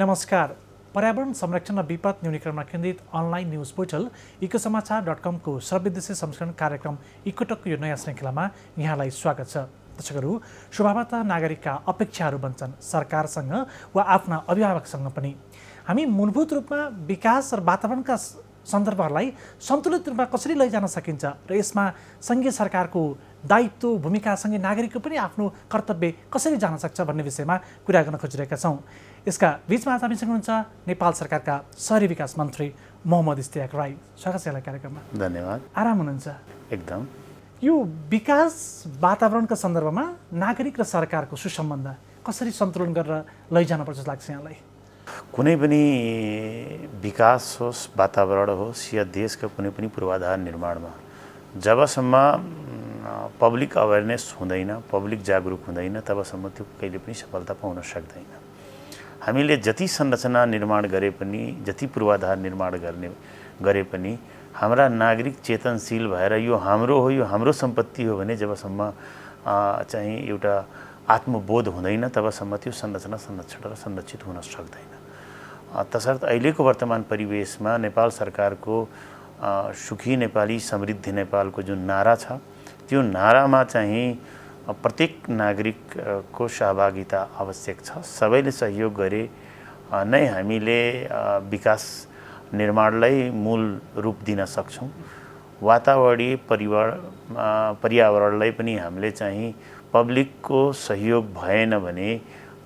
नमस्कार। पर्यावरण संरक्षण र विपद न्यूनीकरणमा केन्द्रित अनलाइन न्युज पोर्टल इको समाचार डट कमको सर्वविदेशी संस्करण कार्यक्रम इकोटकको यो नयाँ श्रृङ्खलामा यहाँलाई स्वागत छ। दर्शकहरू स्वभावतः नागरिकका अपेक्षाहरू बन्छन् सरकारसँग वा आफ्ना अभिभावकसँग पनि। हामी मूलभूत रूपमा विकास र वातावरणका सन्दर्भहरूलाई सन्तुलित रूपमा कसरी लैजान सकिन्छ र यसमा सङ्घीय सरकारको दायित्व भूमिकासँगै नागरिकको पनि आफ्नो कर्तव्य कसरी जान सक्छ भन्ने विषयमा कुरा गर्न खोजिरहेका छौँ। यसका बिचमा आज हामीसँग हुनुहुन्छ नेपाल सरकारका सहरी विकास मन्त्री मोहम्मद इस्तियाक राई। स्वागत छ यहाँलाई कार्यक्रममा। धन्यवाद। आराम हुनुहुन्छ? एकदम। यो विकास वातावरणका सन्दर्भमा नागरिक र सरकारको सुसम्बन्ध कसरी सन्तुलन गरेर लैजानुपर्छ जस्तो लाग्छ यहाँलाई? कुनै पनि विकास होस् वातावरण होस् या देशका कुनै पनि पूर्वाधार निर्माणमा जबसम्म पब्लिक अवेरनेस हुँदैन पब्लिक जागरुक हुँदैन तबसम्म त्यो कहिले पनि सफलता पाउन सक्दैन। हामीले जति संरचना निर्माण गरे पनि जति पूर्वाधार निर्माण गर्ने गरे पनि हाम्रा नागरिक चेतनशील भएर यो हाम्रो हो यो हाम्रो सम्पत्ति हो भने जबसम्म चाहिँ एउटा आत्मबोध हुँदैन तबसम्म त्यो संरचना संरक्षण र संरक्षित हुन सक्दैन। तसर्थ अहिलेको वर्तमान परिवेशमा नेपाल सरकारको सुखी नेपाली समृद्धि नेपालको जुन नारा छ त्यो नारामा चाहिँ प्रत्येक नागरिकको सहभागिता आवश्यक छ। सबैले सहयोग गरे नै हामीले विकास निर्माणलाई मूल रूप दिन सक्छौँ। वातावरणीय परिवार पर्यावरणलाई पनि हामीले चाहिँ पब्लिकको सहयोग भएन भने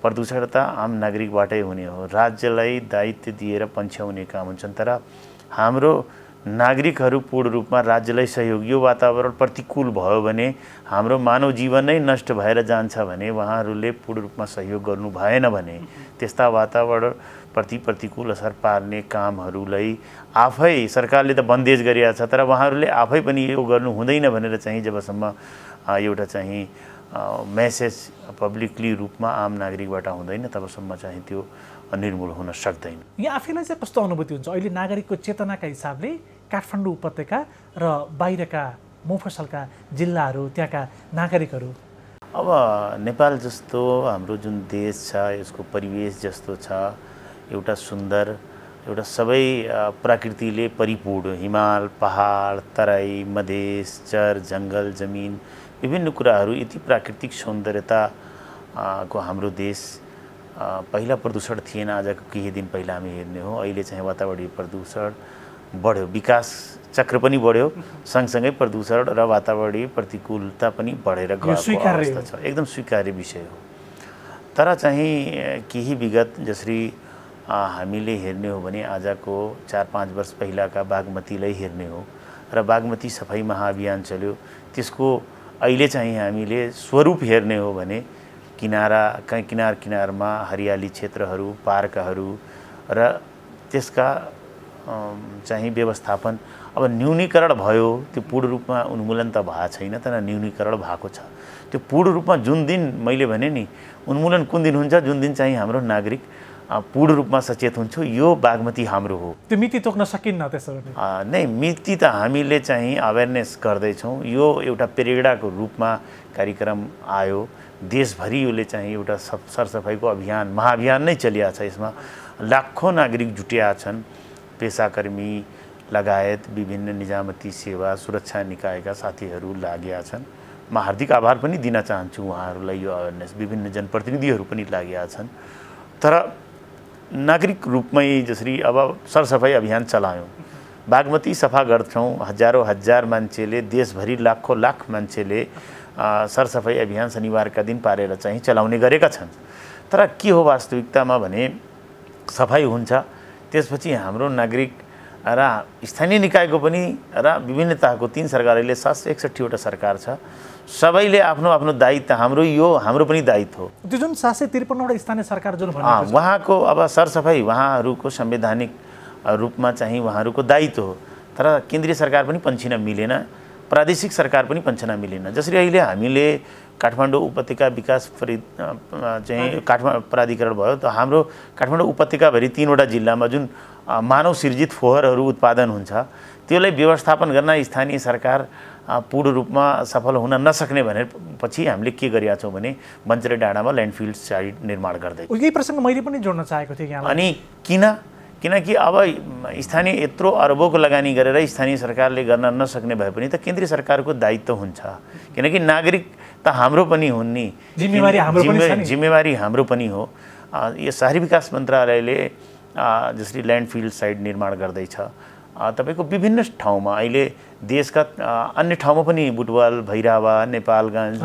प्रदूषण त आम नागरिकबाटै हुने हो। राज्यलाई दायित्व दिएर पन्छ्याउने काम हुन्छन् तर हाम्रो नागरिकहरू पूर्ण रूपमा राज्यलाई सहयोग यो वातावरण प्रतिकूल भयो भने हाम्रो मानव जीवन नै नष्ट भएर जान्छ भने उहाँहरूले पूर्ण रूपमा सहयोग गर्नु भएन भने त्यस्ता वातावरण प्रति प्रतिकूल असर पार्ने कामहरूलाई आफै सरकारले त बन्देज गरिरहेको छ तर उहाँहरूले आफै पनि यो गर्नु हुँदैन भनेर चाहिँ जबसम्म एउटा चाहिँ मेसेज पब्लिकली रूपमा आम नागरिकबाट हुँदैन तबसम्म चाहिँ त्यो निर्मूल हुन सक्दैन। यहाँ आफैलाई चाहिँ कस्तो अनुभूति हुन्छ? अहिले नागरिकको चेतनाका हिसाबले काठमाडौँ उपत्यका र बाहिरका मुफसलका जिल्लाहरू त्यहाँका नागरिकहरू। अब नेपाल जस्तो हाम्रो जुन देश छ यसको परिवेश जस्तो छ एउटा सुन्दर एउटा सबै प्रकृतिले परिपूर्ण। हिमाल पहाड तराई मधेस चर जङ्गल जमिन विभिन्न कुराहरू यति प्राकृतिक सौन्दर्यता को हाम्रो देश पहिला प्रदूषण थिएन आजको केही दिन पहिला हामी हेर्ने हो। अहिले चाहिँ वातावरणीय प्रदूषण बढ्यो विकास चक्र पनि बढ्यो सँगसँगै प्रदूषण र वातावरणीय प्रतिकूलता पनि बढेर गएको अवस्था छ। एकदम स्वीकार्य विषय हो। तर चाहिँ केही विगत जसरी हामीले हेर्ने हो भने आजको चार पाँच वर्ष पहिलाका बागमतीलाई हेर्ने हो। र बागमती सफाइ महाअभियान चल्यो। त्यसको अहिले चाहिँ हामीले स्वरूप हेर्ने हो भने किनारा कहीँ किनार किनारमा हरियाली क्षेत्रहरू पार्कहरू र त्यसका चाहिँ व्यवस्थापन अब न्यूनीकरण भयो त्यो पूर्ण रूपमा उन्मूलन त भएको छैन तर न्यूनीकरण भएको छ। त्यो पूर्ण रूपमा जुन दिन मैले भने नि उन्मूलन कुन दिन हुन्छ? जुन दिन चाहिँ हाम्रो नागरिक पूर्ण रूपमा सचेत हुन्छु यो बागमती हाम्रो हो। त्यो मिति तोक्न सकिन्न त्यसो नै मिति त हामीले चाहिँ अवेरनेस गर्दैछौँ। यो एउटा प्रेरणाको रूपमा कार्यक्रम आयो। देशभरि यसले चाहिँ एउटा सरसफाइको अभियान महाअभियान नै चलिरहेको छ यसमा। लाखौँ नागरिक जुटिया छन्। पेसाकर्मी लगायत विभिन्न निजामती सेवा सुरक्षा निकायका साथीहरू लागेका छन्। म हार्दिक आभार पनि दिन चाहन्छु उहाँहरूलाई यो अवेरनेस विभिन्न जनप्रतिनिधिहरू पनि लागेका छन्। तर नागरिक रूपमै जसरी अब सरसफाइ अभियान चलायौँ। बागमती सफा गर्छौँ। हजारौँ हजार मान्छेले देशभरि लाखौँ लाख मान्छेले सरसफाइ अभियान शनिबारका दिन पारेर चाहिँ चलाउने गरेका छन्। तर के हो वास्तविकतामा भने सफाइ हुन्छ। त्यसपछि हाम्रो नागरिक र स्थानीय निकायको पनि र विभिन्न तहको तिन सरकारले सात सय एकसट्ठीवटा सरकार छ। सबैले आफ्नो आफ्नो दायित्व हाम्रो यो हाम्रो पनि दायित्व हो। त्यो जुन सात सय त्रिपन्नवटा स्थानीय सरकार जुन उहाँको अब सरसफाइ उहाँहरूको संवैधानिक रूपमा चाहिँ उहाँहरूको दायित्व हो। तर केन्द्रीय सरकार पनि पन्छिन मिलेन प्रादेशिक सरकार पनि पन्छन मिलेन। जसरी अहिले हामीले काठमाडौँ उपत्यका विकास परि चाहिँ काठमा प्राधिकरण भयो त हाम्रो काठमाडौँ उपत्यकाभरि तिनवटा जिल्लामा जुन मानव सिर्जित फोहोरहरू उत्पादन हुन्छ। त्यसलाई व्यवस्थापन गर्न स्थानीय सरकार पूर्ण रूपमा सफल हुन नसक्ने भनेर पछि हामीले के गरिरहेका छौँ भने बन्चरे डाँडामा ल्यान्डफिल्ड साइड निर्माण गर्दै यही प्रसङ्ग मैले पनि जोड्न चाहेको थिएँ अनि किन? किनकि अब स्थानीय यत्रो अरबौँको लगानी गरेर स्थानीय सरकारले गर्न नसक्ने भए पनि त केन्द्रीय सरकारको दायित्व हुन्छ। किनकि नागरिक त हाम्रो पनि हुन् नि। जिम्मेवारी हाम्रो पनि हो। यो शहरी विकास मन्त्रालयले जसरी ल्यान्डफिल्ड साइड निर्माण गर्दैछ। तपाईँको विभिन्न ठाउँमा अहिले देशका अन्य ठाउँमा पनि बुटवल भैरावा नेपालगञ्ज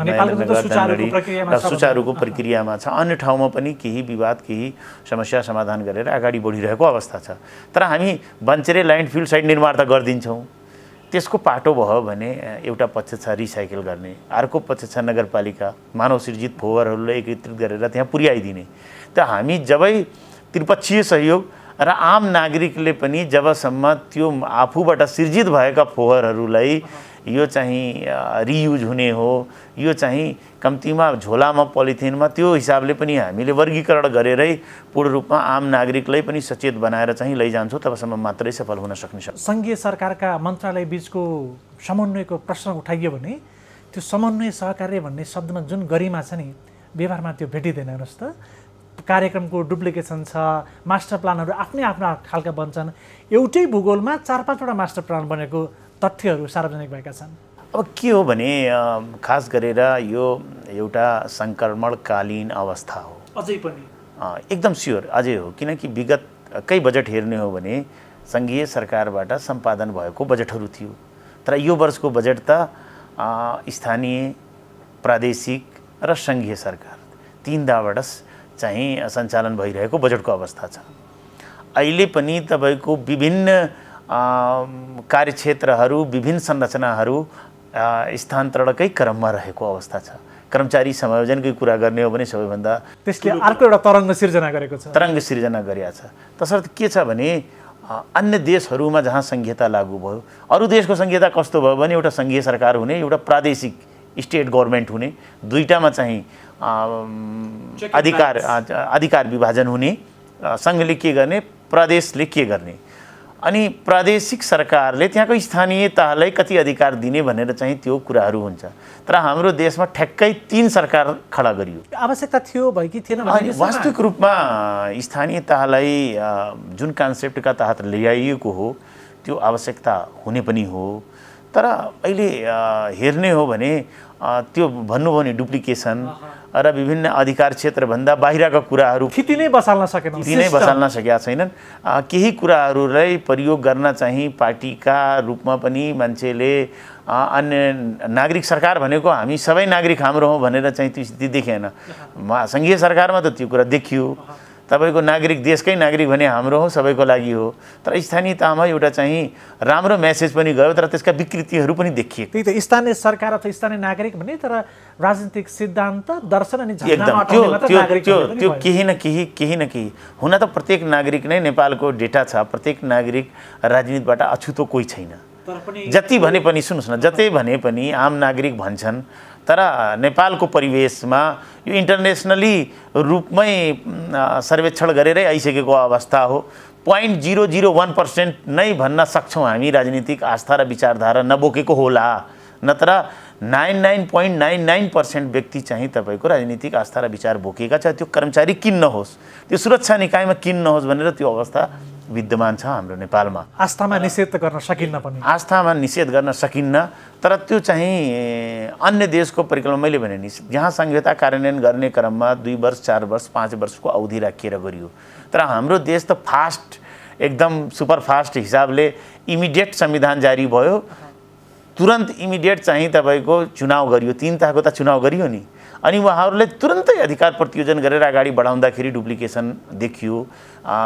प्रक्रियामा र छ सुचारुको प्रक्रियामा छ। अन्य ठाउँमा पनि केही विवाद केही समस्या समाधान गरेर अगाडि बढिरहेको अवस्था छ। तर हामी बन्चेरे ल्यान्डफिल्ड साइड निर्माण त गरिदिन्छौँ। त्यसको पाटो भयो भने एउटा पक्ष छ रिसाइकल गर्ने। अर्को पक्ष छ नगरपालिका। मानव सृजित फोहोरहरूलाई एकत्रित गरेर त्यहाँ पुर्याइदिने। त हामी जबै त्रिपक्षीय सहयोग र आम नागरिकले पनि जबसम्म त्यो आफूबाट सिर्जित भएका फोहोरहरूलाई यो चाहिँ रियुज हुने हो। यो चाहिँ कम्तीमा झोलामा पोलिथिनमा त्यो हिसाबले पनि हामीले वर्गीकरण गरेरै पूर्ण रूपमा आम नागरिकलाई पनि सचेत बनाएर चाहिँ लैजान्छौँ। तबसम्म मात्रै सफल हुन सक्ने सक्छ सङ्घीय सरकारका मन्त्रालय बिचको समन्वयको प्रश्न उठाइयो भने त्यो समन्वय सहकार्य भन्ने शब्दमा जुन गरिमा छ नि व्यवहारमा त्यो भेटिँदैन हेर्नुहोस् त। कार्यक्रमको डुप्लिकेसन छ मास्टर प्लानहरू आफ्नै आफ्ना खालका बन्छन्। एउटै भूगोलमा चार पाँचवटा मास्टर प्लान बनेको तथ्यहरू सार्वजनिक भएका छन्। अब के हो भने खास गरेर यो एउटा सङ्क्रमणकालीन अवस्था हो। अझै पनि। एकदम स्योर अझै हो। किनकि विगतकै बजेट हेर्ने हो भने सङ्घीय सरकारबाट सम्पादन भएको बजेटहरू थियो। तर यो वर्षको बजेट त स्थानीय प्रादेशिक र सङ्घीय सरकार तिनवटाबाट स- चाहिँ सञ्चालन भइरहेको बजेटको अवस्था छ। अहिले पनि तपाईँको विभिन्न कार्यक्षेत्रहरू विभिन्न संरचनाहरू स्थानान्तरणकै क्रममा रहेको अवस्था छ। कर्मचारी समायोजनकै कुरा गर्ने हो भने सबैभन्दा त्यसले अर्को एउटा तरङ्ग सिर्जना गरेको छ। तरङ्ग सिर्जना गरिएको छ। तसर्थ के छ भने अन्य देशहरूमा जहाँ संहिता लागू भयो अरू देशको संहिता कस्तो भयो भने एउटा सङ्घीय सरकार हुने एउटा प्रादेशिक स्टेट गभर्मेन्ट हुने दुईटामा चाहिँ अधिकार अधिकार विभाजन हुने सङ्घले के गर्ने प्रदेशले के गर्ने? अनि प्रादेशिक सरकारले त्यहाँको स्थानीय तहलाई कति अधिकार दिने भनेर चाहिँ त्यो कुराहरू हुन्छ। तर हाम्रो देशमा ठ्याक्कै तिन सरकार खडा गरियो। आवश्यकता थियो भयो कि थिएन वास्तविक रूपमा स्थानीय तहलाई जुन कन्सेप्टका तहत ल्याइएको हो त्यो आवश्यकता हुने पनि हो। तर अहिले हेर्ने हो भने त्यो भन्नुभयो भने डुप्लिकेसन। र विभिन्न अधिकार क्षेत्रभन्दा बाहिरका कुराहरू स्थिति नै बसाल्न सकेनौँ। ती नै। बसाल्न सकेका छैनन्। केही कुराहरूलाई प्रयोग गर्न चाहिँ पार्टीका रूपमा पनि मान्छेले अन्य नागरिक सरकार भनेको हामी सबै नागरिक हाम्रो हौँ भनेर चाहिँ त्यो स्थिति देखेन सङ्घीय सरकारमा त त्यो कुरा देखियो। तपाईँको नागरिक देशकै नागरिक भने हाम्रो हो सबैको लागि हो। तर स्थानीय तहमा एउटा चाहिँ राम्रो म्यासेज पनि गयो तर त्यसका विकृतिहरू पनि देखिएको त्यही त स्थानीय सरकार अथवा स्थानीय नागरिक भने तर राजनीतिक सिद्धान्त दर्शन अनि एकदम। त्यो त्यो त्यो त्यो। केही न केही केही न केही। हुन त प्रत्येक नागरिक नै नेपालको डेटा छ प्रत्येक नागरिक राजनीतिबाट अछुतो कोही छैन। जति भने पनि सुन्नुहोस् न जति भने पनि आम नागरिक भन्छन् तर नेपालको परिवेशमा यो इन्टरनेसनली रूपमै सर्वेक्षण गरेरै आइसकेको अवस्था हो। Point zero zero one percent नै भन्न सक्छौँ हामी राजनीतिक आस्था र विचारधारा नबोकेको होला। नत्र nine nine point nine nine percent व्यक्ति चाहिँ तपाईँको राजनीतिक आस्था र विचार बोकेका छ। त्यो कर्मचारी किन नहोस् त्यो सुरक्षा निकायमा किन नहोस् भनेर त्यो अवस्था विद्यमान छ हाम्रो नेपालमा। आस्थामा निषेध त गर्न सकिन्न पनि। आस्थामा निषेध गर्न सकिन्न तर त्यो चाहिँ अन्य देशको परिक्रमा मैले भने नि जहाँ संहिता कार्यान्वयन गर्ने क्रममा दुई वर्ष चार वर्ष पाँच वर्षको अवधि राखिएर गरियो। तर हाम्रो देश त फास्ट एकदम सुपर फास्ट हिसाबले इमिडिएट संविधान जारी भयो। तुरन्त इमिडिएट चाहिँ तपाईँको चुनाव गरियो। तिन तहको त चुनाव गरियो नि। अनि उहाँहरूले तुरन्तै अधिकार प्रतियोजन गरेर अगाडि बढाउँदाखेरि डुप्लिकेसन देखियो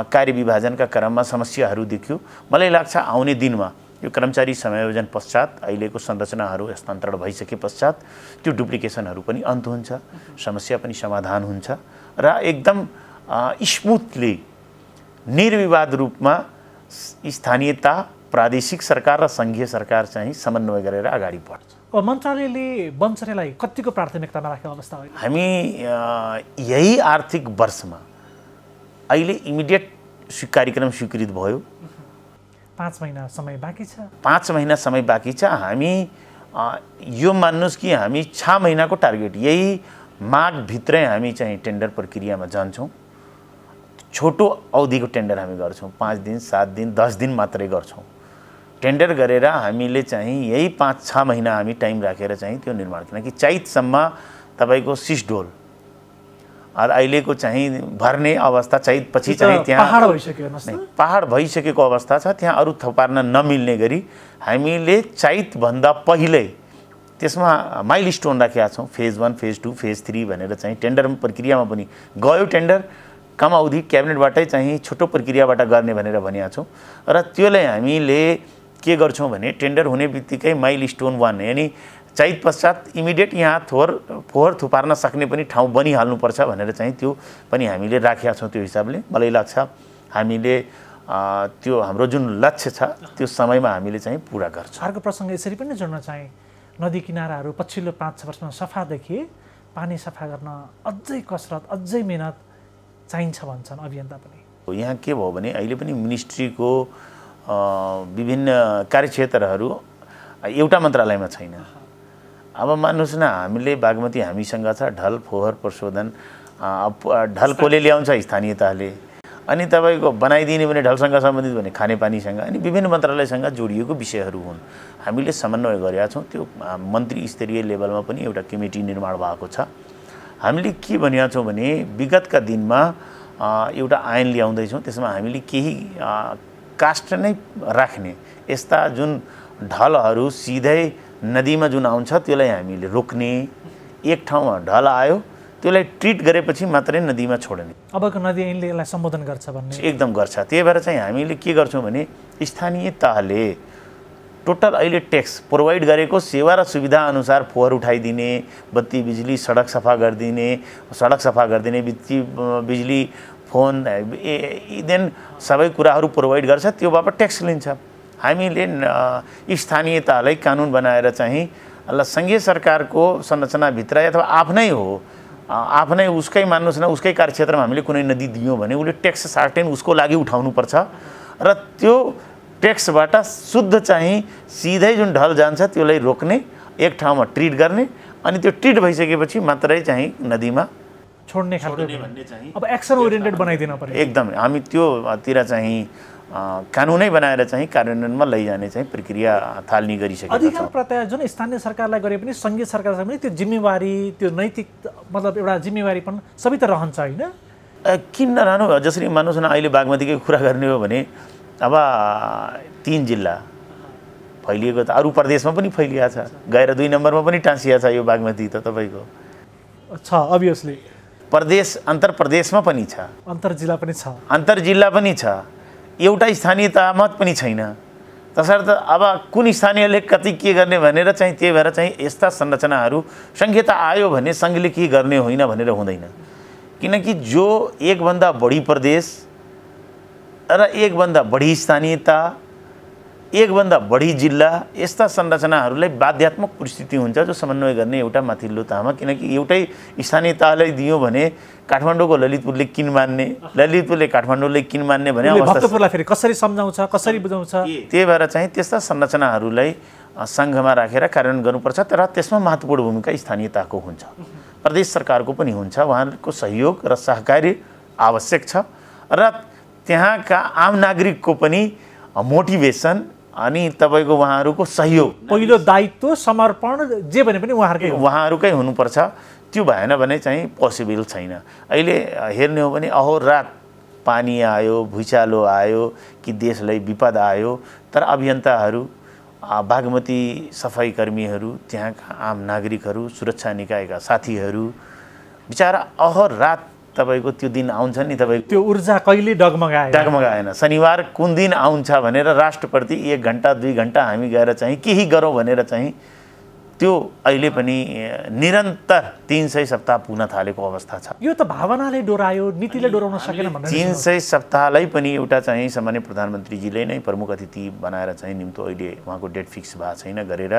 कार्य विभाजनका क्रममा समस्याहरू देखियो। मलाई लाग्छ आउने दिनमा यो कर्मचारी समायोजन पश्चात अहिलेको संरचनाहरू हस्तान्तरण भइसके पश्चात त्यो डुप्लिकेसनहरू पनि अन्त हुन्छ समस्या पनि समाधान हुन्छ र एकदम स्मुथली निर्विवाद रूपमा स्थानीयता प्रादेशिक सरकार र सङ्घीय सरकार चाहिँ समन्वय गरेर अगाडि बढ्छ। मन्त्रालयले बन्चरेलाई कतिको प्राथमिकतामा राखेको अवस्था हो हामी यही आर्थिक वर्षमा अहिले इमिडिएट कार्यक्रम स्वीकृत भयो। पाँच महिना समय बाँकी छ। पाँच महिना समय बाँकी छ। हामी यो मान्नुहोस् कि हामी छ महिनाको टार्गेट। यही माघभित्रै हामी चाहिँ टेन्डर प्रक्रियामा जान्छौँ। छोटो अवधिको टेन्डर हामी गर्छौँ। पाँच दिन सात दिन दस दिन मात्रै गर्छौँ। टेन्डर गरेर हामीले चाहिँ यही पाँच छ महिना हामी टाइम राखेर चाहिँ त्यो निर्माण किनकि चैतसम्म तपाईँको सिसडोल अहिलेको चाहिँ भर्ने अवस्था चैतपछि चाहिँ त्यहाँ पहाड भइसक्यो पहाड भइसकेको अवस्था छ। त्यहाँ अरू थपार्न नमिल्ने गरी हामीले चैतभन्दा पहिल्यै त्यसमा माइल स्टोन राखेका छौँ। Phase one phase two phase three भनेर चाहिँ टेन्डर प्रक्रियामा पनि गयो टेन्डर। कम अवधि क्याबिनेटबाटै चाहिँ छोटो प्रक्रियाबाट गर्ने भनेर भनेका छौँ। र त्यसलाई हामीले के गर्छौँ भने टेन्डर हुने बित्तिकै माइल स्टोन वान यानि चैत पश्चात इमिडिएट यहाँ थोर फोहोर थुपार्न सक्ने पनि ठाउँ बनिहाल्नुपर्छ भनेर चाहिँ त्यो पनि हामीले राखेका छौँ त्यो हिसाबले। मलाई लाग्छ। हामीले त्यो हाम्रो जुन लक्ष्य छ त्यो समयमा हामीले चाहिँ पुरा गर्छौँ। अर्को प्रसङ्ग यसरी पनि जोड्न चाहेँ। नदी किनाराहरू पछिल्लो पाँच छ वर्षमा सफा देखिए पानी सफा गर्न अझै कसरत अझै मिहिनेत चाहिन्छ भन्छन् अभियन्ता पनि। यहाँ के भयो भने अहिले पनि मिनिस्ट्रीको विभिन्न कार्यक्षेत्रहरू एउटा मन्त्रालयमा छैन। अब मान्नुहोस् न हामीले बागमती हामीसँग छ ढल फोहोर प्रशोधन ढल कसले ल्याउँछ स्थानीय तहले अनि तपाईँको बनाइदिने भने ढलसँग सम्बन्धित भने खानेपानीसँग अनि विभिन्न मन्त्रालयसँग जोडिएको विषयहरू हुन्। हामीले समन्वय गरेका छौँ त्यो मन्त्री स्तरीय लेभलमा पनि एउटा कमिटी निर्माण भएको छ। हामीले के भनेका छौँ भने विगतका दिनमा एउटा ऐन ल्याउँदैछौँ त्यसमा हामीले केही कास्ट नै राख्ने। यस्ता जुन ढलहरू सिधै नदीमा जुन आउँछ त्यसलाई हामीले रोक्ने एक ठाउँमा ढल आयो त्यसलाई ट्रिट गरेपछि मात्रै नदीमा छोड्ने। अबको नदी ऐनले यसलाई सम्बोधन गर्छ भन्ने। एकदम गर्छ। त्यही भएर चाहिँ हामीले के गर्छौँ भने स्थानीय तहले टोटल अहिले ट्याक्स प्रोभाइड गरेको सेवा र सुविधा अनुसार फोहोर उठाइदिने बत्ती बिजुली सडक सफा गरिदिने सडक सफा गरिदिने बित्ती बिजुली फोन देन सबै कुराहरू प्रोभाइड गर्छ त्यो बापत ट्याक्स लिन्छ। हामीले न- स्थानीय तहलाई कानुन बनाएर चाहिँ ल सङ्घीय सरकारको संरचनाभित्र अथवा आफ्नै हो आफ्नै उसकै मान्नुहोस् न उसकै कार्यक्षेत्रमा हामीले कुनै नदी दियौँ भने उसले ट्याक्स सार्टेन उसको लागि उठाउनुपर्छ। र त्यो ट्याक्सबाट शुद्ध चाहिँ सिधै जुन ढल जान्छ त्यसलाई रोक्ने एक ठाउँमा ट्रिट गर्ने अनि त्यो ट्रिट भइसकेपछि मात्रै चाहिँ नदीमा छोड्ने खालको अब एक्सन ओरिएन्टेड बनाइदिन पर्यो। एकदम। हामी त्योतिर चाहिँ कानुनै बनाएर चाहिँ कार्यान्वयनमा लैजाने चाहिँ प्रक्रिया थाल्ने गरिसकेका अधिकार प्रत्याय जुन स्थानीय सरकारलाई गरे पनि सङ्घीय सरकारलाई पनि त्यो जिम्मेवारी त्यो नैतिक मतलब एउटा जिम्मेवारी पनि सबै त रहन्छ होइन? किन नरहनु जसरी मान्नुहोस् न अहिले बागमतीकै कुरा गर्ने हो भने अब तिन जिल्ला फैलिएको त अरू प्रदेशमा पनि फैलिएको छ। गएर दुई नम्बरमा पनि टाँसिया छ यो बागमती त तपाईँको। छ अभियसली प्रदेश अन्तर प्रदेशमा पनि छ। अन्तर जिल्ला पनि छ। अन्तर जिल्ला पनि छ। एउटा स्थानीय तहमा पनि छैन। तसर्थ अब कुन स्थानीयले कति के गर्ने भनेर चाहिँ त्यही भएर चाहिँ यस्ता संरचनाहरू सङ्घीयता आयो भने सङ्घले के गर्ने होइन भनेर हुँदैन। किनकि जो एकभन्दा बढी प्रदेश र एकभन्दा बढी स्थानीयता एकभन्दा बढी जिल्ला यस्ता संरचनाहरूलाई बाध्यात्मक परिस्थिति हुन्छ जो समन्वय गर्ने एउटा माथिल्लो तहमा किनकि एउटै स्थानीय तहलाई दियो भने काठमाडौँको ललितपुरले किन मान्ने? ललितपुरले काठमाडौँले किन मान्ने भने अवस्था भक्तपुरलाई फेरि कसरी सम्झाउँछ कसरी बुझाउँछ? त्यही भएर चाहिँ त्यस्ता संरचनाहरूलाई सङ्घमा राखेर कार्यान्वयन गर्नुपर्छ तर त्यसमा महत्त्वपूर्ण भूमिका स्थानीयताको हुन्छ। प्रदेश सरकारको पनि हुन्छ उहाँहरूको सहयोग र सहकारी आवश्यक छ। र त्यहाँका आम नागरिकको पनि मोटिभेसन अनि तपाईँको उहाँहरूको सहयोग। पहिलो दायित्व समर्पण जे भने पनि उहाँहरूकै उहाँहरूकै हुनुपर्छ। त्यो भएन भने चाहिँ पोसिबल छैन। अहिले हेर्ने हो भने अहोरात पानी आयो भुइँचालो आयो कि देशलाई विपद आयो। तर अभियन्ताहरू बागमती सफाइ कर्मीहरू त्यहाँका आम नागरिकहरू सुरक्षा निकायका साथीहरू बिचरा अहोरात तपाईँको त्यो दिन आउँछ नि तपाईँको। त्यो ऊर्जा कहिले डगमगाए डगमगाएन। शनिबार कुन दिन आउँछ भनेर राष्ट्रप्रति एक घन्टा दुई घन्टा हामी गएर चाहिँ केही गरौँ भनेर चाहिँ त्यो अहिले पनि निरन्तर तिन सय सप्ताह पुग्न थालेको अवस्था छ। यो त भावनाले डोरायो नीतिले डोराउन सकेन तिन सय सप्ताहलाई पनि एउटा चाहिँ सामान्य प्रधानमन्त्रीजीले नै प्रमुख अतिथि बनाएर चाहिँ निम्तो अहिले उहाँको डेट फिक्स भएको छैन गरेर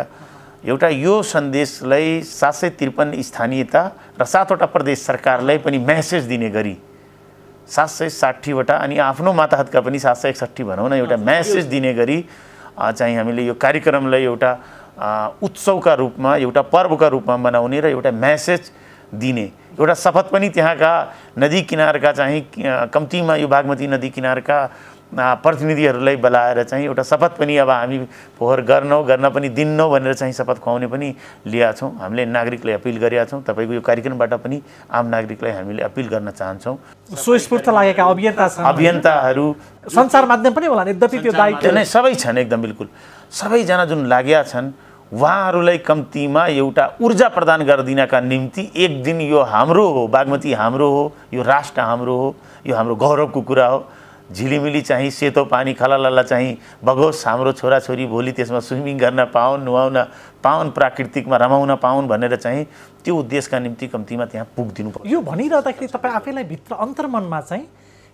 एउटा यो सन्देशलाई सात सय त्रिपन्न स्थानीयता र सातवटा प्रदेश सरकारलाई पनि म्यासेज दिने गरी सात सय साठीवटा अनि आफ्नो माताहतका पनि सात सय एकसट्ठी भनौँ न एउटा म्यासेज दिने गरी चाहिँ हामीले यो कार्यक्रमलाई एउटा उत्सवका रूपमा एउटा पर्वका रूपमा मनाउने र एउटा म्यासेज दिने। एउटा शपथ पनि त्यहाँका नदी किनारका चाहिँ कम्तीमा यो बागमती नदी किनारका प्रतिनिधिहरूलाई बोलाएर चाहिँ एउटा शपथ पनि अब हामी फोहोर गर्नौ गर्न पनि दिन्नौ भनेर चाहिँ शपथ खुवाउने पनि लिएका छौँ। हामीले नागरिकलाई अपिल गरेका छौँ। तपाईँको यो कार्यक्रमबाट पनि आम नागरिकलाई हामीले अपिल गर्न चाहन्छौँ। स्वस्फूर्त लागेका अभियन्ता छन् अभियन्ताहरू सञ्चार माध्यम पनि होला यद्यपि त्यो दायित्व नै सबै छन् एकदम बिल्कुल। सबैजना जुन लागेका छन् उहाँहरूलाई कम्तीमा एउटा ऊर्जा प्रदान गरिदिनका निम्ति एक दिन यो हाम्रो हो बागमती हाम्रो हो यो राष्ट्र हाम्रो हो यो हाम्रो गौरवको कुरा हो। झिलिमिली चाहिँ सेतो पानी खलालला चाहिँ बगोस् हाम्रो छोराछोरी भोलि त्यसमा स्विमिङ गर्न पाउन् नुहाउन पाउन् प्राकृतिकमा रमाउन पाउन् भनेर चाहिँ त्यो उद्देश्यका निम्ति कम्तीमा त्यहाँ पुगिदिनु पर्छ यो भनिरहँदाखेरि तपाईँ आफैलाई भित्र अन्तर्मनमा चाहिँ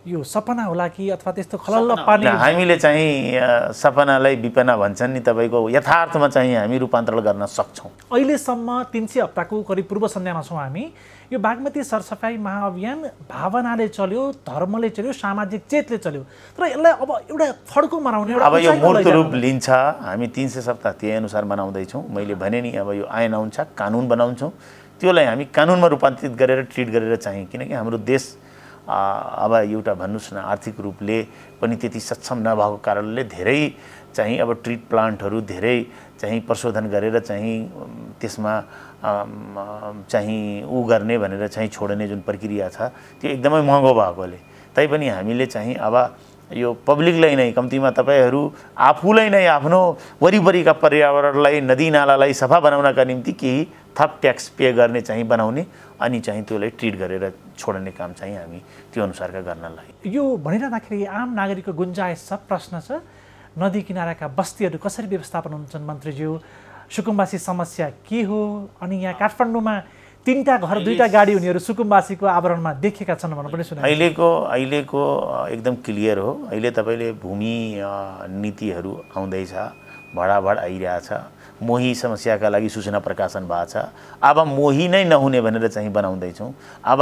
यो सपना होला कि अथवा त्यस्तो खलल्ल पार्ने हामीले चाहिँ सपनालाई विपना भन्छन् नि तपाईँको यथार्थमा चाहिँ हामी रूपान्तरण गर्न सक्छौँ। अहिलेसम्म तिन सय हप्ताको करिब पूर्व सन्ध्यामा छौँ हामी। यो बागमती सरसफाइ महाअभियान भावनाले चल्यो धर्मले चल्यो सामाजिक चेतले चल्यो। तर यसलाई अब एउटा फड्को मनाउने अब यो मूर्त। रूप लिन्छ। हामी तिन सय सप्ताह त्यही अनुसार बनाउँदैछौँ मैले भने नि अब यो ऐन आउँछ कानुन बनाउँछौँ। त्योलाई हामी कानुनमा रूपान्तरित गरेर ट्रिट गरेर चाहिँ किनकि हाम्रो देश अब एउटा भन्नुहोस् न आर्थिक रूपले पनि त्यति सक्षम नभएको कारणले धेरै चाहिँ अब ट्रिट प्लान्टहरू धेरै चाहिँ प्रशोधन गरेर चाहिँ त्यसमा चाहिँ ऊ गर्ने भनेर चाहिँ छोड्ने जुन प्रक्रिया छ त्यो एकदमै महँगो भएकोले। तैपनि हामीले चाहिँ अब यो पब्लिकलाई नै कम्तीमा तपाईँहरू आफूलाई नै आफ्नो वरिपरिका पर्यावरणलाई नदीनालालाई सफा बनाउनका निम्ति केही थप ट्याक्स पे गर्ने चाहिँ बनाउने अनि चाहिँ त्यसलाई ट्रिट गरेर छोड्ने काम चाहिँ हामी त्यो अनुसारका गर्नलाई यो भनिरहँदाखेरि आम नागरिकको गुन्जायस छ प्रश्न छ। नदी किनाराका बस्तीहरू कसरी व्यवस्थापन हुन्छन् मन्त्रीज्यू? सुकुम्बासी समस्या के हो? अनि यहाँ काठमाडौँमा तिनवटा घर दुईवटा गाडी उनीहरू सुकुम्बासीको आवरणमा देखेका छन् भनेर पनि सुने अहिलेको अहिलेको एकदम क्लियर हो। अहिले तपाईँले भूमि नीतिहरू आउँदैछ भडाभड आइरहेछ। मोही समस्याका लागि सूचना प्रकाशन भएको छ। अब मोही नै नहुने भनेर चाहिँ बनाउँदैछौँ। अब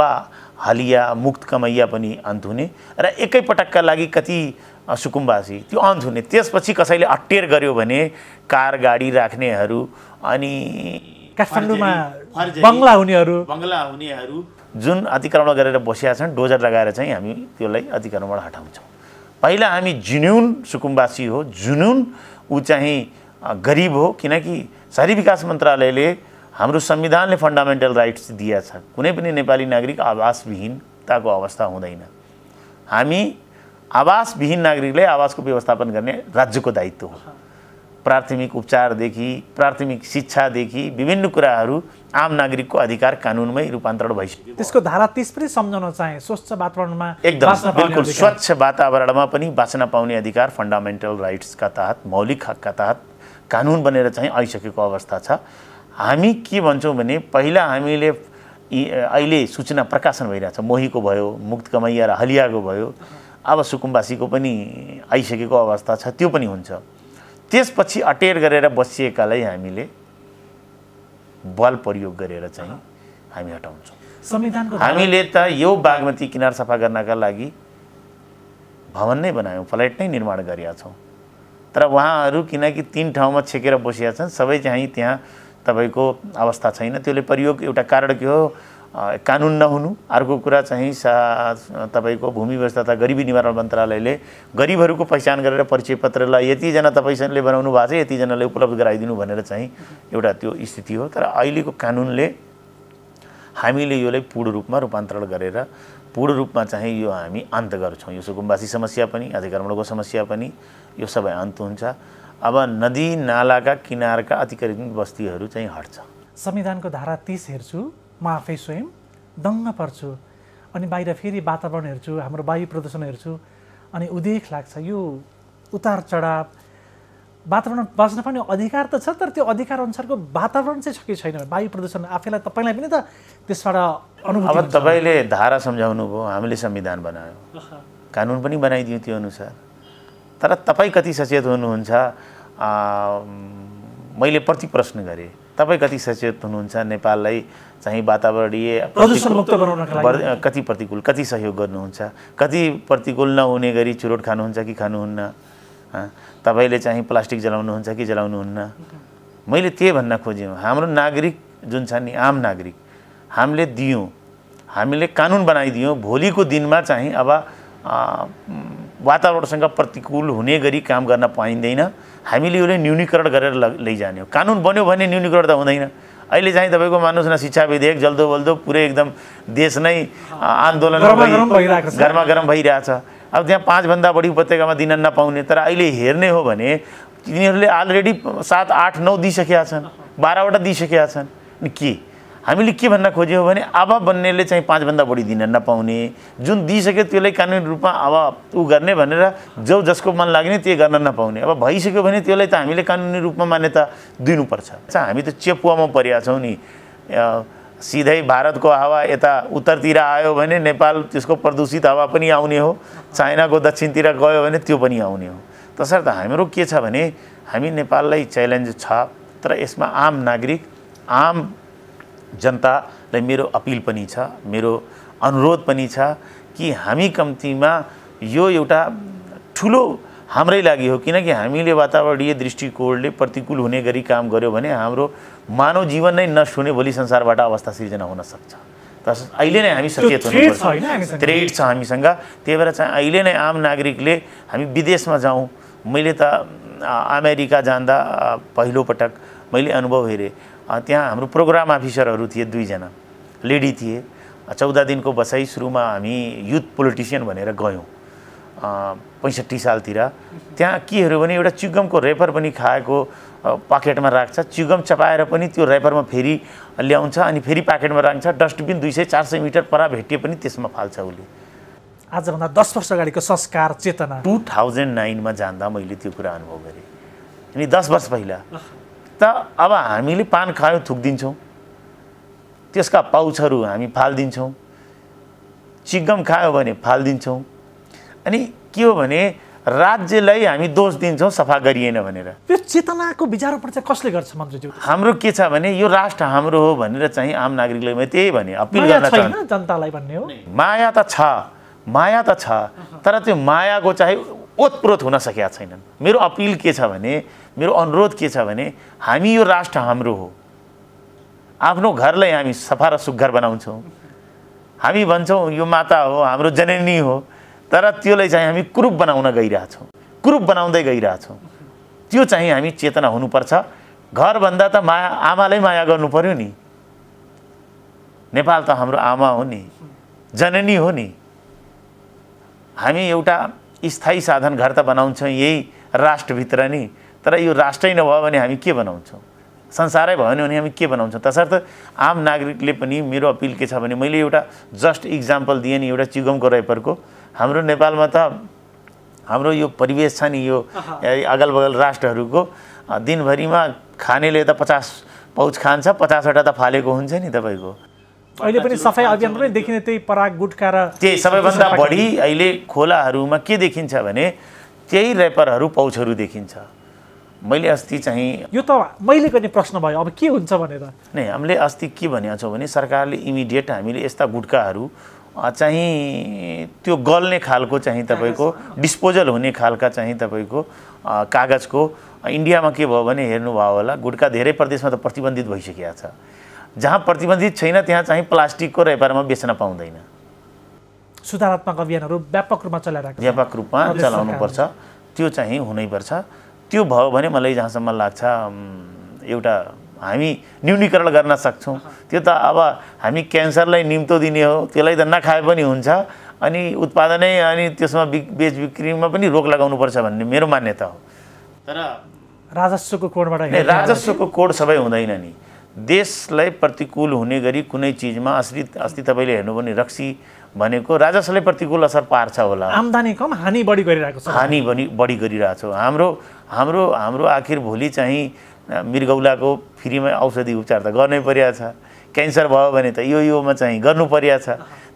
हलिया मुक्त कमैया पनि अन्त हुने र एकैपटकका लागि कति सुकुम्बासी त्यो अन्त हुने। त्यसपछि कसैले अट्टेर गर्यो भने कार गाडी राख्नेहरू अनि काठमाडौँमा बङ्गला हुनेहरू। बङ्गला हुनेहरू। जुन अतिक्रमण गरेर बसिया छन् डोजर लगाएर चाहिँ हामी त्यसलाई अतिक्रमण हटाउँछौँ। पहिला हामी जुनुन सुकुम्बासी हो। जुनुन ऊ चाहिँ गरिब हो किनकि शहरी विकास मन्त्रालयले हाम्रो संविधानले फन्डामेन्टल राइट्स दिएछ कुनै पनि नेपाली नागरिक आवासविहीनताको अवस्था हुँदैन। हामी आवासविहीन नागरिकलाई आवासको व्यवस्थापन गर्ने राज्यको दायित्व हो। प्राथमिक उपचारदेखि प्राथमिक शिक्षादेखि विभिन्न कुराहरू आम नागरिकको अधिकार कानुनमै रूपान्तरण भइसक्यो। त्यसको धारा तिस पनि सम्झाउन चाहे स्वच्छ वातावरणमा एकदम बिल्कुल। स्वच्छ वातावरणमा पनि बाँच्न पाउने अधिकार फन्डामेन्टल राइट्सका तहत मौलिक हकका तहत कानुन बनेर चाहिँ आइसकेको अवस्था छ। हामी के भन्छौँ भने पहिला हामीले अहिले सूचना प्रकाशन भइरहेछ। मोहीको भयो मुक्त कमैया र हलियाको भयो। अब सुकुम्बासीको पनि आइसकेको अवस्था छ त्यो पनि हुन्छ। त्यसपछि अटेर गरेर बसिएकालाई हामीले बल प्रयोग गरेर चाहिँ हामी हटाउँछौँ। संविधानको हामीले त यो बागमती किनार सफा गर्नका लागि भवन नै बनायौँ फ्ल्याट नै निर्माण गरेका छौँ। तर उहाँहरू किनकि तिन ठाउँमा छेकेर बसिया छन् सबै चाहिँ त्यहाँ तपाईँको अवस्था छैन। त्यसले प्रयोग एउटा कारण के हो? कानुन नहुनु। अर्को कुरा चाहिँ सा तपाईँको भूमि व्यवस्था तथा गरिबी निवारण मन्त्रालयले गरिबहरूको पहिचान गरेर परिचय पत्रलाई यतिजना तपाईँसँगले बनाउनु भएको छ यतिजनालाई उपलब्ध गराइदिनु भनेर चाहिँ एउटा त्यो स्थिति हो। तर अहिलेको कानुनले हामीले यसलाई पूर्ण रूपमा रूपान्तरण गरेर पूर्ण रूपमा चाहिँ यो हामी अन्त गर्छौँ। यो सुकुम्बासी समस्या पनि अतिक्रमणको समस्या पनि यो सबै अन्त हुन्छ। अब नदी नालाका किनारका अतिक्रमित बस्तीहरू चाहिँ हट्छ। संविधानको धारा तिस हेर्छु म आफै स्वयं दङ्ग पर्छु। अनि बाहिर फेरि वातावरण हेर्छु हाम्रो वायु प्रदूषण हेर्छु। अनि उदेख लाग्छ यो उतार चढाव। वातावरण बाँच्न पनि अधिकार त छ तर त्यो अधिकार अनुसारको वातावरण चाहिँ छ कि छैन? वायु प्रदूषण आफैलाई तपाईँलाई पनि त त्यसबाट अब तपाईँले धारा सम्झाउनु भयो हामीले संविधान बनायो। कानुन पनि बनाइदियो त्यो अनुसार। तर तपाईँ कति सचेत हुनुहुन्छ मैले प्रति प्रश्न गरेँ तपाईँ कति सचेत हुनुहुन्छ नेपाललाई चाहिँ वातावरणीय कति प्रतिकूल कति सहयोग गर्नुहुन्छ कति प्रतिकूल नहुने गरी चुरोट खानुहुन्छ कि खानुहुन्न? तपाईँले चाहिँ प्लास्टिक जलाउनुहुन्छ कि जलाउनुहुन्न? मैले त्यही भन्न खोजेँ। हाम्रो नागरिक जुन छ नि आम नागरिक हामीले दियौँ। हामीले कानुन बनाइदियौँ भोलिको दिनमा चाहिँ अब वातावरणसँग प्रतिकूल हुने गरी काम गर्न पाइँदैन। हामीले यसले न्यूनीकरण गरेर ल- लैजाने हो। कानुन बन्यो भने न्यूनीकरण त हुँदैन। अहिले चाहिँ तपाईँको मान्नुहोस् न शिक्षा विधेयक जल्दो बल्दो पुरै एकदम देश नै आन्दोलन। गरमा गरम भइरहेछ। अब त्यहाँ पाँचभन्दा बढी उपत्यकामा दिन नपाउने। तर अहिले हेर्ने हो भने तिनीहरूले अलरेडी सात आठ नौ दिइसकेका छन्। बाह्रवटा दिइसकेका छन्। के? हामीले के भन्न खोज्यौँ भने अब बन्नेले चाहिँ पाँचभन्दा बढी दिन नपाउने। जुन दिइसक्यो त्यसलाई कानुनी रूपमा अब ऊ गर्ने भनेर जो जसको मन लाग्ने त्यही गर्न नपाउने। अब भइसक्यो भने त्यसलाई त हामीले कानुनी रूपमा मान्यता दिनुपर्छ। हामी त चेपुवामा परेका छौँ नि। सिधै भारतको हावा यता उत्तरतिर आयो भने नेपाल त्यसको प्रदूषित हावा पनि आउने हो। चाइनाको दक्षिणतिर गयो भने त्यो पनि आउने हो। तसर्थ हाम्रो के छ भने हामी नेपाललाई च्यालेन्ज छ तर यसमा आम नागरिक आम जनतालाई मेरो अपिल पनि छ मेरो अनुरोध पनि छ कि हामी कम्तीमा यो एउटा ठुलो हाम्रै लागि हो। किनकि हामीले वातावरणीय दृष्टिकोणले प्रतिकूल हुने गरी काम गऱ्यो भने हाम्रो मानव जीवन नै नष्ट हुने भोलि संसारबाट अवस्था सिर्जना हुन सक्छ। तस अहिले नै हामी सचेत हुनुपर्छ? थ्रेड छ हामीसँग। त्यही भएर चाहिँ अहिले नै आम नागरिकले हामी विदेशमा जाउँ। मैले त अमेरिका जाँदा पहिलोपटक मैले अनुभव हेरेँ। त्यहाँ हाम्रो प्रोग्राम अफिसरहरू थिए दुईजना। लेडी थिए। चौध दिनको बसाइ सुरुमा हामी युथ पोलिटिसियन भनेर गयौँ। पैँसठी सालतिर। त्यहाँ के हेऱ्यो भने एउटा चिगमको रेपर पनि खाएको पाकेटमा राख्छ। चिगम चपाएर पनि त्यो रेपरमा फेरि ल्याउँछ अनि फेरि पाकेटमा राख्छ। डस्टबिन दुई सय चार सय मिटर पर भेटिए पनि त्यसमा फाल्छ उसले। आजभन्दा दस वर्ष अगाडिको संस्कार चेतना। टु थाउजन्ड नाइनमा जाँदा मैले त्यो कुरा अनुभव गरेँ। अनि दस वर्ष पहिला। त अब हामीले पान खायो थुकिदिन्छौँ। त्यसका पाउचहरू हामी फालिदिन्छौँ। चिगम खायो भने फालिदिन्छौँ। अनि के हो भने राज्यलाई हामी दोष दिन्छौँ सफा गरिएन भनेर। यो चेतनाको विचारोपण चाहिँ कसले गर्छ मन्त्रीज्यू? हाम्रो के छ भने यो राष्ट्र हाम्रो हो भनेर चाहिँ आम नागरिकलाई मैले त्यही भने अपिल गर्न चाहन्छु। जनतालाई भन्ने हो। माया त छ माया त छ तर त्यो मायाको चाहिँ ओतप्रोत हुन सकेका छैनन्। मेरो अपिल के छ भने मेरो अनुरोध के छ भने हामी यो राष्ट्र हाम्रो हो। आफ्नो घरलाई हामी सफा र सुग्घर बनाउँछौँ। हामी भन्छौँ यो माता हो हाम्रो जननी हो। तर त्यसलाई चाहिँ हामी कुरूप बनाउन गइरहेछौँ। कुरूप बनाउँदै गइरहेछौँ। त्यो चाहिँ हामी चेतना हुनुपर्छ। घरभन्दा त माया आमालाई माया गर्नु पर्यो नि। नेपाल त हाम्रो आमा हो नि जननी हो नि। हामी एउटा स्थायी साधन घर त बनाउँछौँ यही राष्ट्रभित्र नि तर यो राष्ट्रै नभयो भने हामी के बनाउँछौँ? संसारै भयो भने हामी के बनाउँछौँ? तसर्थ आम नागरिकले पनि मेरो अपिल के छ भने मैले एउटा जस्ट इक्जाम्पल दिएँ नि एउटा चिगमको रेपरको हाम्रो नेपालमा त हाम्रो यो परिवेश छ नि यो अगल बगल राष्ट्रहरूको। दिनभरिमा खानेले त पचास पाउच खान्छ पचासवटा त फालेको हुन्छ नि तपाईँको। अहिले पनि सफाइ अभियान पनि देखिने त्यही पराग गुटका र त्यही सबैभन्दा बढी अहिले खोलाहरूमा के देखिन्छ भने त्यही ऱ्यापरहरू पाउचहरू देखिन्छ। मैले अस्ति चाहिँ यो त मैले गर्ने प्रश्न भयो। अब के हुन्छ भनेर नै हामीले अस्ति के भनेको छौँ भने सरकारले इमिडिएट हामीले यस्ता गुट्काहरू चाहिँ त्यो गल्ने खालको चाहिँ तपाईँको डिस्पोजल हुने खालका चाहिँ तपाईँको कागजको इन्डियामा के भयो भने हेर्नुभयो होला गुट्का धेरै प्रदेशमा त प्रतिबन्धित भइसकेको छ। जहाँ प्रतिबन्धित छैन त्यहाँ चाहिँ प्लास्टिकको रेपरमा बेच्न पाउँदैन। सुधारात्मक अभियानहरू व्यापक रूपमा चलाइरहेको छ। व्यापक रूपमा प्रदेश चलाउनुपर्छ। त्यो चाहिँ हुनैपर्छ। त्यो भयो भने मलाई जहाँसम्म लाग्छ एउटा हामी न्यूनीकरण गर्न सक्छौँ। त्यो त अब हामी क्यान्सरलाई निम्तो दिने हो त्यसलाई त नखाए पनि हुन्छ। अनि उत्पादनै अनि त्यसमा बिक बेच बिक्रीमा पनि रोक लगाउनुपर्छ भन्ने मेरो मान्यता हो। तर राजस्वको हेर्दा राजस्वको कोड सबै हुँदैन नि। देशलाई प्रतिकूल हुने गरी कुनै चिजमा अस्ति अस्ति तपाईँले हेर्नु भने रक्सी भनेको राजस्वलाई प्रतिकूल असर पार्छ होला। आम्दानी कम हानि बढी गरिरहेको छ। हानि पनि बढी गरिरहेछौँ। हाम्रो हाम्रो हाम्रो आखिर भोलि चाहिँ मृगौलाको फ्रीमा औषधि उपचार त गर्नै परिरहेछ। क्यान्सर भयो भने त यो योमा चाहिँ गर्नु परिरहेछ।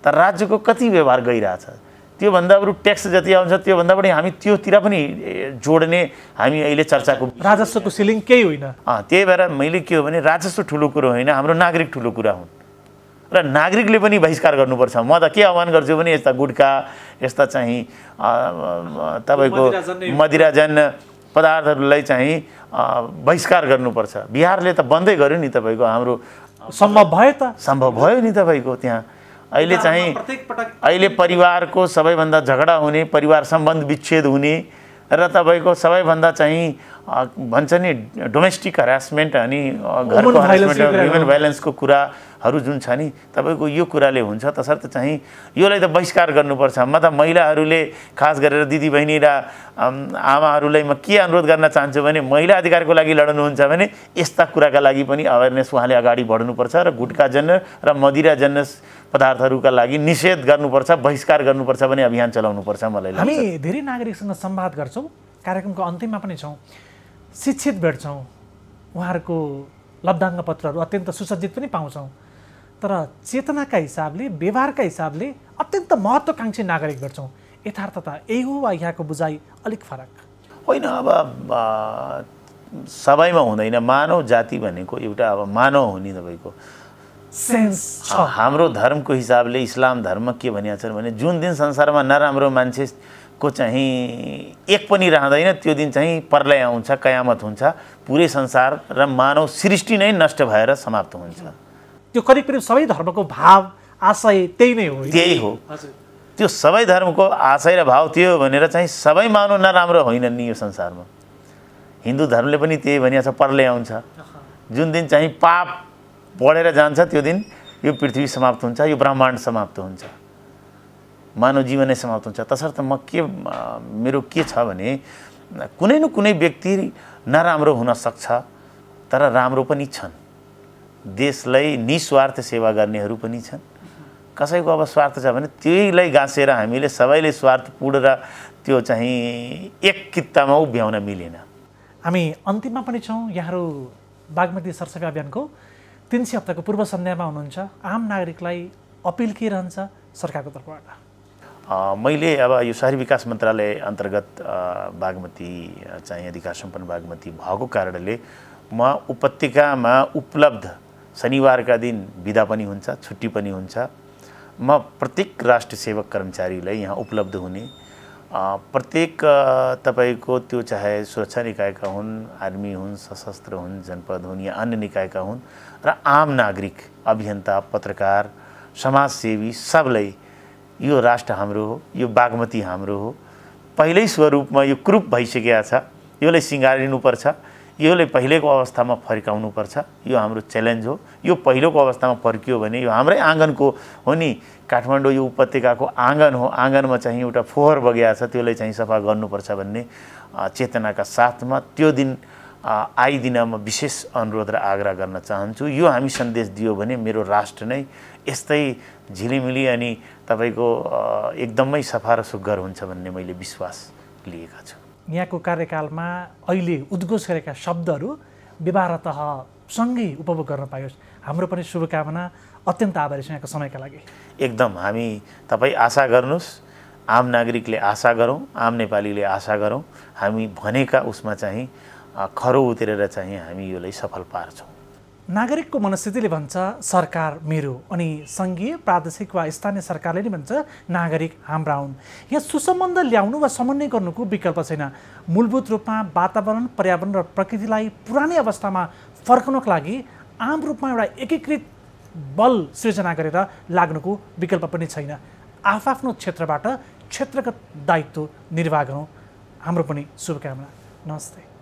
तर राज्यको कति व्यवहार गइरहेछ? त्योभन्दा बरु ट्याक्स जति आउँछ त्योभन्दा बढी हामी त्योतिर पनि जोड्ने हामी अहिले चर्चाको राजस्वको सिलिङ केही होइन। अँ, त्यही भएर मैले के हो भने राजस्व ठुलो कुरो होइन हाम्रो नागरिक ठुलो कुरा हुन्। र नागरिकले पनि बहिष्कार गर्नुपर्छ। म त के आह्वान गर्छु भने यस्ता गुट्का यस्ता चाहिँ तपाईँको मदिराजन्य मदिराजन्य पदार्थहरूलाई चाहिँ अ, बहिष्कार गर्नुपर्छ। बिहारले त बन्दै गर्यो नि तपाईँको हाम्रो सम्भव भयो त। सम्भव भयो नि तपाईँको त्यहाँ। अहिले चाहिँ अहिले परिवारको सबैभन्दा झगडा हुने परिवार सम्बन्ध विच्छेद हुने र तपाईँको सबैभन्दा चाहिँ भन्छ नि डोमेस्टिक हरासमेन्ट अनि घरको हरासमेन्ट कुरा ह्युमन। भाइलेन्सको कुराहरू जुन छ नि तपाईँको यो कुराले हुन्छ तसर्थ चाहिँ योलाई त बहिष्कार गर्नुपर्छ। म त महिलाहरूले खास गरेर दिदीबहिनी र आमाहरूलाई म के अनुरोध गर्न चाहन्छु भने महिला अधिकारको लागि लड्नुहुन्छ भने यस्ता कुराका लागि पनि अवेरनेस उहाँले अगाडि बढ्नुपर्छ र गुटखाजन्य र मदिराजन्य पदार्थहरूका लागि निषेध गर्नुपर्छ बहिष्कार गर्नुपर्छ भने अभियान चलाउनुपर्छ मलाई हामी धेरै नागरिकसँग संवाद गर्छौँ कार्यक्रमको अन्तिममा पनि छौँ शिक्षित भेट्छौँ उहाँहरूको लब्धाङ्ग पत्रहरू अत्यन्त सुसज्जित पनि पाउँछौँ। तर चेतनाका हिसाबले व्यवहारका हिसाबले अत्यन्त महत्त्वकाङ्क्षी नागरिक भेट्छौँ यथार्थता यही हो वा यहाँको बुझाइ अलिक फरक? होइन अब सबैमा हुँदैन। मानव जाति भनेको एउटा अब मानव हो नि तपाईँको। सेन्स हाम्रो धर्मको हिसाबले इस्लाम धर्म के भनिएको छ भने जुन दिन संसारमा नराम्रो मान्छेको चाहिँ एक पनि रहँदैन त्यो दिन चाहिँ प्रलय आउँछ कयामत हुन्छ। पुरै संसार र मानव सृष्टि नै नष्ट भएर समाप्त हुन्छ। त्यो करिब करिब सबै धर्मको भाव आशय त्यही नै हो। त्यही हो। हजुर। त्यो सबै धर्मको आशय र भाव त्यो भनेर चाहिँ सबै मानव नराम्रो होइनन् नि यो संसारमा। हिन्दू धर्मले पनि त्यही भनिएको छ प्रलय आउँछ। जुन दिन चाहिँ पाप बढेर जान्छ त्यो दिन यो पृथ्वी समाप्त हुन्छ यो ब्रह्माण्ड समाप्त हुन्छ। मानव जीवन नै समाप्त हुन्छ। तसर्थ म के मेरो के छ भने कुनै न कुनै व्यक्ति नराम्रो हुन सक्छ तर राम्रो पनि छन्। देशलाई निस्वार्थ सेवा गर्नेहरू पनि छन्। कसैको अब स्वार्थ छ भने त्यहीलाई गाँसेर हामीले सबैले स्वार्थपूर्ण र त्यो चाहिँ एक कित्तामा उभ्याउन मिलेन। हामी अन्तिममा पनि छौँ यहाँहरू बागमती सरसफाइ अभियानको। तिन सय हप्ताको पूर्व सन्ध्यामा हुनुहुन्छ। आम नागरिकलाई अपिल के रहन्छ सरकारको तर्फबाट? मैले अब यो शहरी विकास मन्त्रालय अन्तर्गत बागमती चाहिँ अधिकार सम्पन्न बागमती भएको कारणले म उपत्यकामा उपलब्ध शनिबारका दिन बिदा पनि हुन्छ छुट्टी पनि हुन्छ। म प्रत्येक राष्ट्र सेवक कर्मचारीलाई यहाँ उपलब्ध हुने। प्रत्येक तपाईँको त्यो चाहे सुरक्षा निकायका हुन् आर्मी हुन् सशस्त्र हुन् जनपद हुन् या अन्य निकायका हुन् र आम नागरिक अभियन्ता पत्रकार समाजसेवी सबलाई यो राष्ट्र हाम्रो हो यो बागमती हाम्रो हो। पहिल्यै स्वरूपमा यो क्रुप भइसकेका छ यसलाई सिँगारिनुपर्छ। यसलाई पहिलेको अवस्थामा फर्काउनुपर्छ। यो हाम्रो च्यालेन्ज हो। यो पहिलोको अवस्थामा फर्कियो भने यो हाम्रै आँगनको हो नि काठमाडौँ यो उपत्यकाको आँगन हो। आँगनमा चाहिँ एउटा फोहोर बगेको छ त्यसलाई चाहिँ सफा गर्नुपर्छ भन्ने चेतनाका साथमा त्यो दिन आइदिन म विशेष अनुरोध र आग्रह गर्न चाहन्छु। यो हामी सन्देश दियो भने मेरो राष्ट्र नै यस्तै झिलिमिली अनि तपाईँको एकदमै सफा र सुग्घर हुन्छ भन्ने मैले विश्वास लिएका छु। यहाँको कार्यकालमा अहिले उद्घोष गरेका शब्दहरू व्यवहारतः सँगै उपभोग गर्न पाइयोस् हाम्रो पनि शुभकामना अत्यन्त आभारी छ यहाँको समयका लागि। एकदम हामी तपाईँ आशा गर्नुहोस् आम नागरिकले आशा गरौँ आम नेपालीले आशा गरौँ। हामी भनेका उसमा चाहिँ खरो उत्रेर चाहिँ हामी यसलाई सफल पार्छौँ। नागरिकको मनस्थितिले भन्छ सरकार मेरो। अनि सङ्घीय प्रादेशिक वा स्थानीय सरकारले नि भन्छ नागरिक हाम्रा हुन्। यहाँ सुसम्बन्ध ल्याउनु वा समन्वय गर्नुको विकल्प छैन। मूलभूत रूपमा वातावरण पर्यावरण र प्रकृतिलाई पुरानै अवस्थामा फर्काउनको लागि आम रूपमा एउटा एकीकृत बल सृजना गरेर लाग्नुको विकल्प पनि छैन। आफआफ्नो क्षेत्रबाट क्षेत्रगत दायित्व निर्वाह गरौँ। हाम्रो पनि शुभकामना। नमस्ते।